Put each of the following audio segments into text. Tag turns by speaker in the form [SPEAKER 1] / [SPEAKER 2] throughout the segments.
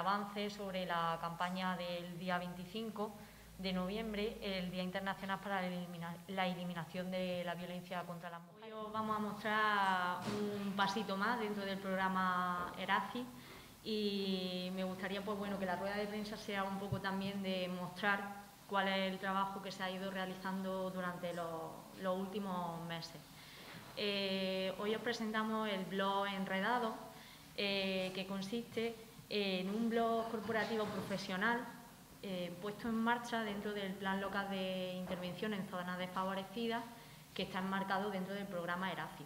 [SPEAKER 1] avance sobre la campaña del día 25 de noviembre, el Día Internacional para la Eliminación de la Violencia contra las Mujeres. Hoy vamos a mostrar un pasito más dentro del programa ERACI y me gustaría pues, bueno, que la rueda de prensa sea un poco también de mostrar cuál es el trabajo que se ha ido realizando durante los, últimos meses. Eh, hoy os presentamos el blog Enredado, eh, que consiste en un blog corporativo profesional eh, puesto en marcha dentro del Plan Local de Intervención en Zonas Desfavorecidas que está enmarcado dentro del programa ERACI.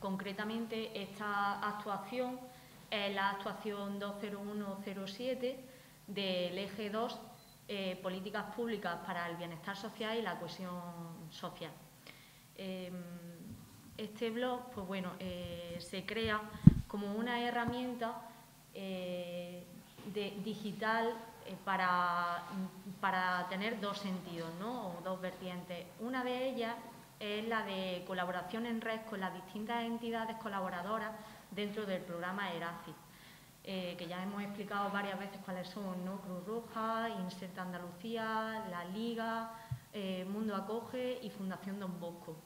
[SPEAKER 1] Concretamente, esta actuación es la actuación 20107 del eje 2, eh, Políticas Públicas para el Bienestar Social y la Cohesión Social. Em, este blog pues bueno, eh, se crea como una herramienta de digital eh, para, para, tener dos sentidos ¿no? o dos vertientes. Una de ellas es la de colaboración en red con las distintas entidades colaboradoras dentro del programa ERACI, eh, que ya hemos explicado varias veces cuáles son, ¿no? Cruz Roja, Inserta Andalucía, La Liga, eh, Mundo Acoge y Fundación Don Bosco.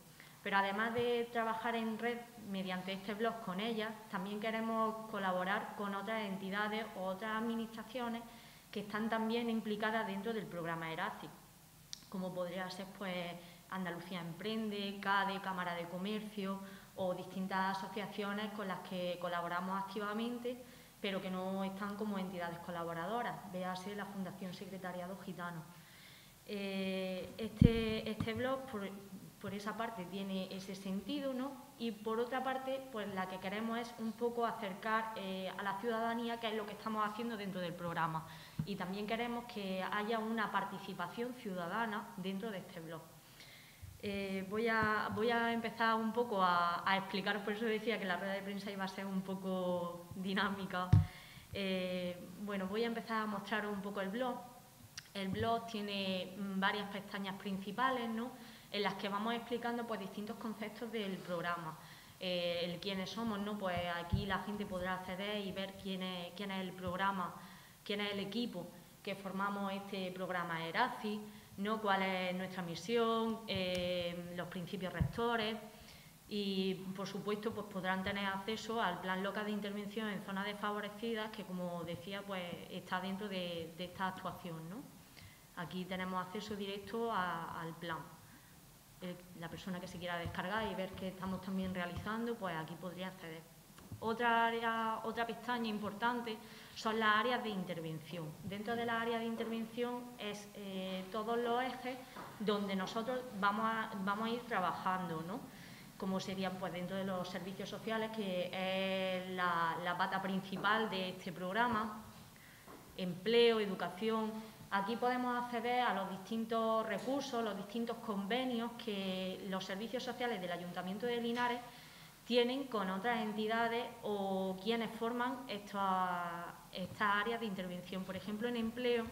[SPEAKER 1] Pero además de trabajar en red mediante este blog con ellas, también queremos colaborar con otras entidades o otras administraciones que están también implicadas dentro del programa ERACI, como podría ser pues Andalucía Emprende, CADE, Cámara de Comercio o distintas asociaciones con las que colaboramos activamente, pero que no están como entidades colaboradoras, véase la Fundación Secretariado Gitano. Eh, este, este blog, por esa parte tiene ese sentido, ¿no? Y por otra parte, pues la que queremos es un poco acercar eh, a la ciudadanía, que es lo que estamos haciendo dentro del programa. Y también queremos que haya una participación ciudadana dentro de este blog. Eh, voy, a, voy a empezar un poco a, explicar, por eso decía que la rueda de prensa iba a ser un poco dinámica. Eh, bueno, voy a empezar a mostrar un poco el blog. El blog tiene varias pestañas principales, ¿no? En las que vamos explicando pues, distintos conceptos del programa. Eh, el quiénes somos, ¿no? Pues aquí la gente podrá acceder y ver quién es, quién es el programa, quién es el equipo que formamos este programa ERACI, ¿no? cuál es nuestra misión, eh, los principios rectores y, por supuesto, pues podrán tener acceso al plan local de intervención en zonas desfavorecidas que, como decía, pues está dentro de, esta actuación. ¿no? Aquí tenemos acceso directo al plan la persona que se quiera descargar y ver qué estamos también realizando, pues aquí podría acceder. Otra área, otra pestaña importante son las áreas de intervención. Dentro de la área de intervención es eh, todos los ejes donde nosotros vamos a, vamos a ir trabajando, ¿no? como serían pues dentro de los servicios sociales, que es la, la pata principal de este programa, empleo, educación, Aquí podemos acceder a los distintos recursos, los distintos convenios que los servicios sociales del Ayuntamiento de Linares tienen con otras entidades o quienes forman estas, áreas de intervención. Por ejemplo, en empleo,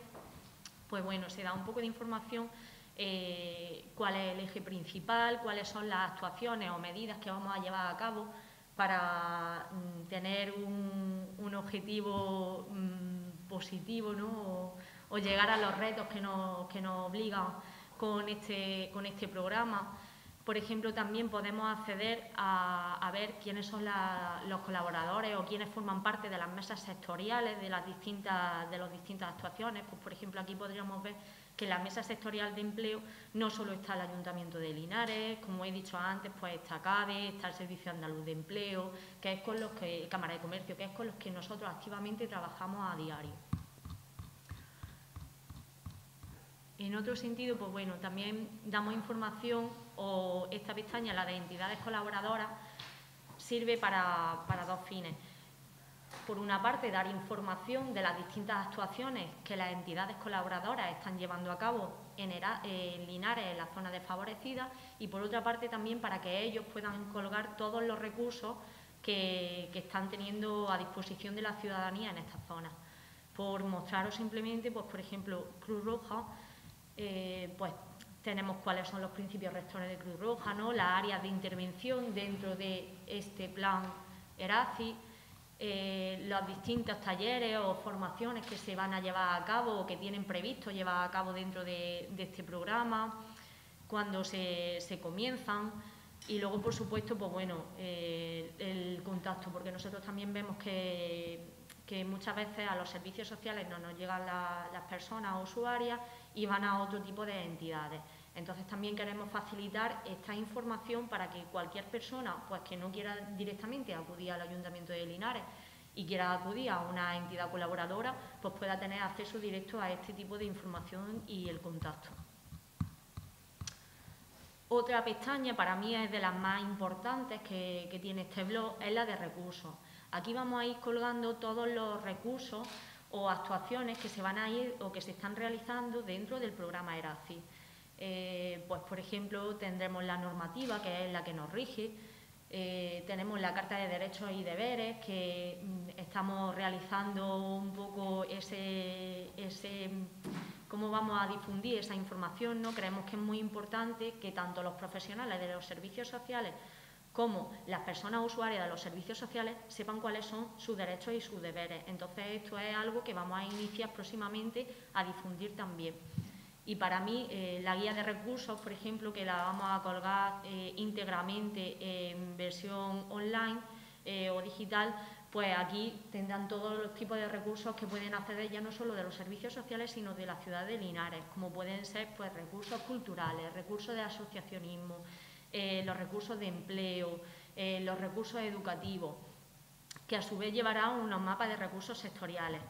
[SPEAKER 1] pues bueno, se da un poco de información eh, cuál es el eje principal, cuáles son las actuaciones o medidas que vamos a llevar a cabo para mm, tener un, objetivo mm, positivo ¿no? Llegar a los retos que nos, que nos obligan con este, con este programa. Por ejemplo, también podemos acceder a, ver quiénes son los colaboradores o quiénes forman parte de las mesas sectoriales de las distintas, de las distintas actuaciones. Pues, por ejemplo, aquí podríamos ver que en la mesa sectorial de empleo no solo está el Ayuntamiento de Linares, como he dicho antes, pues está CADE, está el Servicio Andaluz de Empleo, que es con los que, Cámara de Comercio, que es con los que nosotros activamente trabajamos a diario. En otro sentido, pues bueno, también damos información o esta pestaña, la de entidades colaboradoras, sirve para, dos fines. Por una parte, dar información de las distintas actuaciones que las entidades colaboradoras están llevando a cabo en, Linares, en la zona desfavorecida, y por otra parte también para que ellos puedan colgar todos los recursos que, que están teniendo a disposición de la ciudadanía en estas zonas. Por mostraros simplemente, pues por ejemplo, Cruz Roja eh, pues tenemos cuáles son los principios rectores de Cruz Roja, ¿no? las áreas de intervención dentro de este plan ERACI, eh, los distintos talleres o formaciones que se van a llevar a cabo o que tienen previsto llevar a cabo dentro de, este programa, cuando se, comienzan. Y luego, por supuesto, pues bueno, eh, el contacto, porque nosotros también vemos que, muchas veces a los servicios sociales no nos llegan las personas usuarias y van a otro tipo de entidades. Entonces también queremos facilitar esta información para que cualquier persona pues, que no quiera directamente acudir al Ayuntamiento de Linares y quiera acudir a una entidad colaboradora, pues pueda tener acceso directo a este tipo de información y el contacto. Otra pestaña, para mí es de las más importantes que, tiene este blog, es la de recursos. Aquí vamos a ir colgando todos los recursos o actuaciones que se van a ir o que se están realizando dentro del programa ERACI. Eh, pues por ejemplo tendremos la normativa que es la que nos rige, eh, tenemos la Carta de Derechos y Deberes que mm, estamos realizando un poco ese, ese, cómo vamos a difundir esa información, ¿no? Creemos que es muy importante que tanto los profesionales de los servicios sociales como las personas usuarias de los servicios sociales sepan cuáles son sus derechos y sus deberes. Entonces, esto es algo que vamos a iniciar próximamente a difundir también. Y para mí, eh, la guía de recursos, por ejemplo, que la vamos a colgar eh, íntegramente en versión online eh, o digital, pues aquí tendrán todos los tipos de recursos que pueden acceder ya no solo de los servicios sociales, sino de la ciudad de Linares, como pueden ser pues, recursos culturales, recursos de asociacionismo, los recursos de empleo, los recursos educativos, que a su vez llevará unos mapas de recursos sectoriales.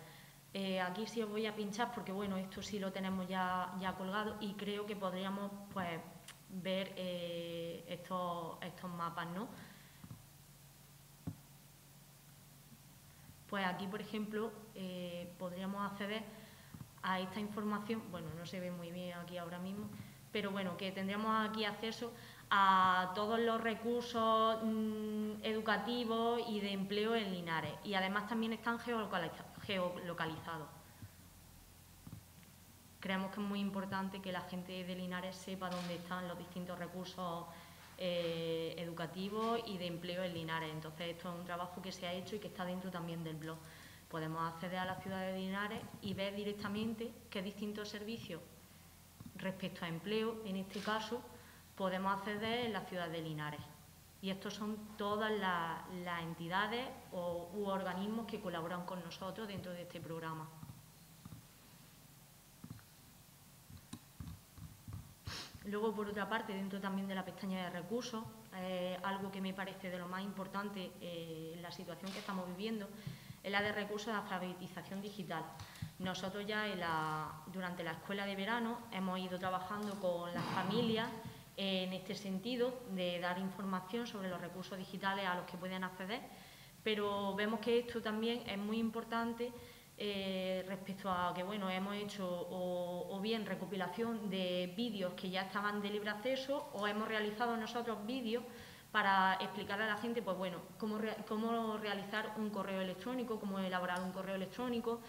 [SPEAKER 1] Eh, aquí sí os voy a pinchar porque bueno, esto sí lo tenemos ya, ya colgado y creo que podríamos pues ver eh, estos, estos mapas, ¿no? Pues aquí, por ejemplo, eh, podríamos acceder a esta información, bueno, no se ve muy bien aquí ahora mismo, pero bueno, que tendríamos aquí acceso a todos los recursos mm, educativos y de empleo en Linares. Y además también están geolocalizados geolocalizado. Creemos que es muy importante que la gente de Linares sepa dónde están los distintos recursos eh, educativos y de empleo en Linares. Entonces, esto es un trabajo que se ha hecho y que está dentro también del blog. Podemos acceder a la ciudad de Linares y ver directamente qué distintos servicios respecto a empleo, en este caso, podemos acceder en la ciudad de Linares. Y estos son todas las, entidades o, u organismos que colaboran con nosotros dentro de este programa. Luego, por otra parte, dentro también de la pestaña de recursos, eh, algo que me parece de lo más importante eh, en la situación que estamos viviendo, es la de recursos de alfabetización digital. Nosotros ya durante la escuela de verano hemos ido trabajando con las familias en este sentido, de dar información sobre los recursos digitales a los que pueden acceder, pero vemos que esto también es muy importante eh, respecto a que bueno, hemos hecho o, bien recopilación de vídeos que ya estaban de libre acceso o hemos realizado nosotros vídeos para explicarle a la gente pues bueno, cómo, cómo realizar un correo electrónico, cómo elaborar un correo electrónico,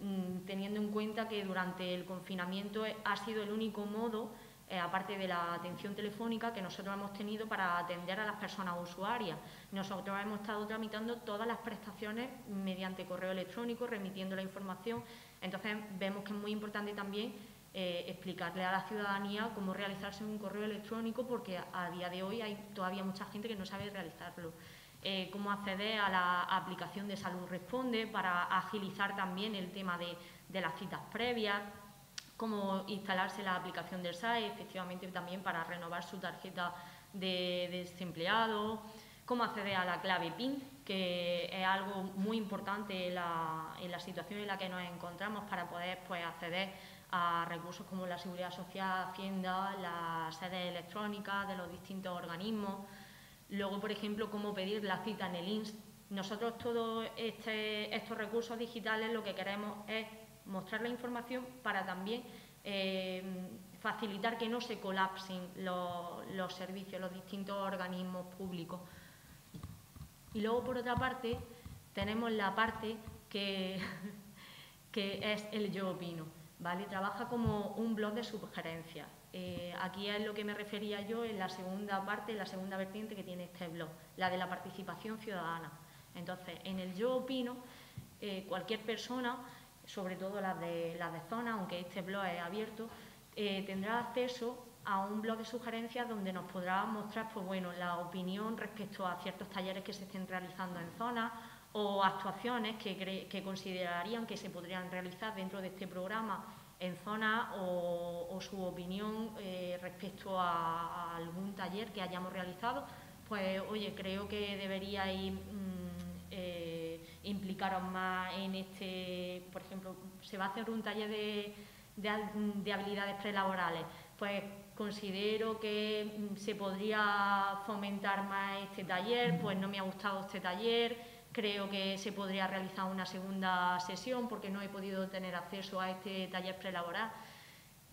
[SPEAKER 1] mm, teniendo en cuenta que durante el confinamiento ha sido el único modo eh, aparte de la atención telefónica que nosotros hemos tenido para atender a las personas usuarias. Nosotros hemos estado tramitando todas las prestaciones mediante correo electrónico, remitiendo la información. Entonces, vemos que es muy importante también eh, explicarle a la ciudadanía cómo realizarse un correo electrónico, porque a, día de hoy hay todavía mucha gente que no sabe realizarlo. Eh, cómo acceder a la aplicación de Salud Responde para agilizar también el tema de, de las citas previas cómo instalarse la aplicación del SAE, efectivamente también para renovar su tarjeta de, desempleado, cómo acceder a la clave PIN, que es algo muy importante en la, situación en la que nos encontramos para poder pues, acceder a recursos como la Seguridad Social, Hacienda, las sedes electrónicas de los distintos organismos. Luego, por ejemplo, cómo pedir la cita en el INS. Nosotros todos este, estos recursos digitales lo que queremos es mostrar la información para también eh, facilitar que no se colapsen los, servicios, los distintos organismos públicos. Y luego, por otra parte, tenemos la parte que, que es el yo opino. ¿vale? Trabaja como un blog de sugerencias. Eh, aquí es lo que me refería yo en la segunda parte, en la segunda vertiente que tiene este blog, la de la participación ciudadana. Entonces, en el yo opino, eh, cualquier persona, sobre todo las de, las de zona, aunque este blog es abierto, eh, tendrá acceso a un blog de sugerencias donde nos podrá mostrar pues, bueno, la opinión respecto a ciertos talleres que se estén realizando en zona o actuaciones que, que considerarían que se podrían realizar dentro de este programa en zona o, su opinión eh, respecto a, algún taller que hayamos realizado, pues oye, creo que deberíais mm, eh, implicaros más en este, por ejemplo, se va a hacer un taller de, de habilidades prelaborales, pues considero que mm, se podría fomentar más este taller, pues no me ha gustado este taller, Creo que se podría realizar una segunda sesión porque no he podido tener acceso a este taller prelaboral.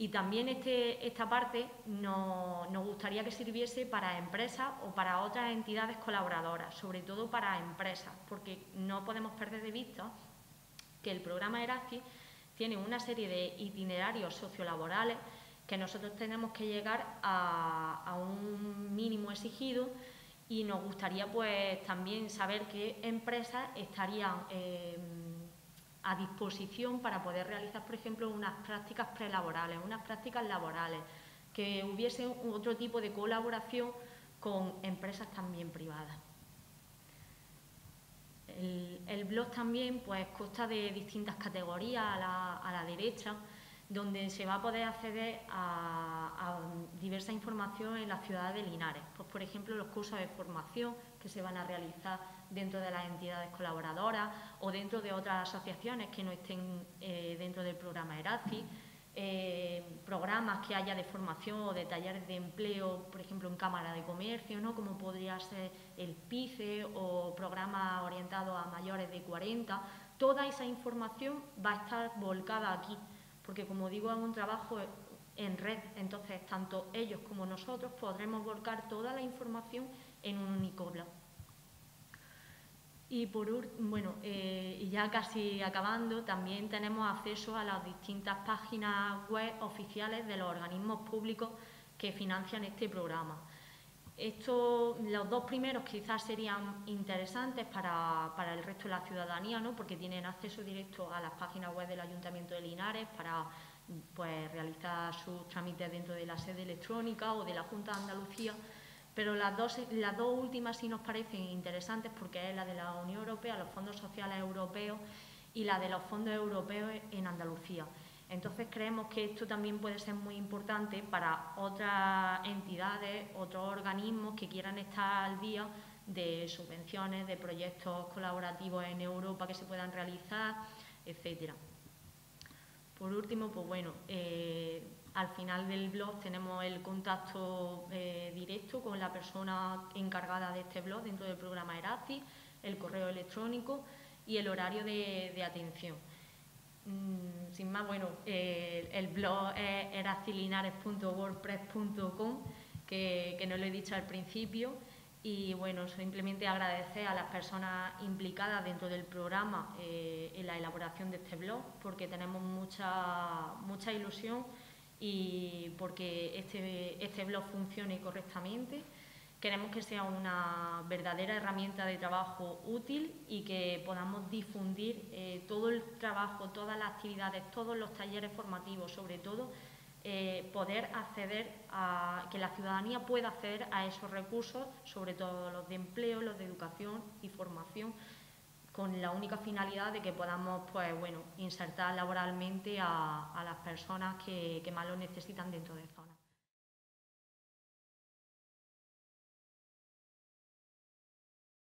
[SPEAKER 1] Y también este, esta parte nos, gustaría que sirviese para empresas o para otras entidades colaboradoras, sobre todo para empresas, porque no podemos perder de vista que el programa Erasmus tiene una serie de itinerarios sociolaborales que nosotros tenemos que llegar a, un mínimo exigido y nos gustaría pues también saber qué empresas estarían em, a disposición para poder realizar, por ejemplo, unas prácticas prelaborales, unas prácticas laborales, que hubiese otro tipo de colaboración con empresas también privadas. El, blog también pues consta de distintas categorías a la derecha, donde se va a poder acceder a, diversa información en la ciudad de Linares. Pues, por ejemplo, los cursos de formación que se van a realizar dentro de las entidades colaboradoras o dentro de otras asociaciones que no estén eh, dentro del programa ERACI, eh, programas que haya de formación o de talleres de empleo, por ejemplo, en Cámara de Comercio, ¿no? como podría ser el PICE o programas orientados a mayores de 40. Toda esa información va a estar volcada aquí porque como digo, es un trabajo en red, entonces tanto ellos como nosotros podremos volcar toda la información en un único blog. Y por bueno, eh, ya casi acabando, también tenemos acceso a las distintas páginas web oficiales de los organismos públicos que financian este programa. Esto, los dos primeros quizás serían interesantes para, el resto de la ciudadanía, ¿no? porque tienen acceso directo a las páginas web del Ayuntamiento de Linares para pues, realizar sus trámites dentro de la sede electrónica o de la Junta de Andalucía. Pero las dos, las dos últimas sí nos parecen interesantes porque es la de la Unión Europea, los fondos sociales europeos y la de los fondos europeos en Andalucía. Entonces creemos que esto también puede ser muy importante para otras entidades, otros organismos que quieran estar al día de subvenciones, de proyectos colaborativos en Europa que se puedan realizar, etcétera. Por último, pues bueno, eh, al final del blog tenemos el contacto eh, directo con la persona encargada de este blog dentro del programa ERACI, el correo electrónico y el horario de atención. Mm, sin más, bueno, el blog es eracilinares.wordpress.com, que, que no lo he dicho al principio. Y bueno, simplemente agradecer a las personas implicadas dentro del programa eh, en la elaboración de este blog, porque tenemos mucha, mucha ilusión y porque este, este blog funcione correctamente. Queremos que sea una verdadera herramienta de trabajo útil y que podamos difundir eh, todo el trabajo, todas las actividades, todos los talleres formativos, sobre todo eh, poder acceder a que la ciudadanía pueda acceder a esos recursos, sobre todo los de empleo, los de educación y formación, con la única finalidad de que podamos pues, bueno, insertar laboralmente a, las personas que, que más lo necesitan dentro de zona.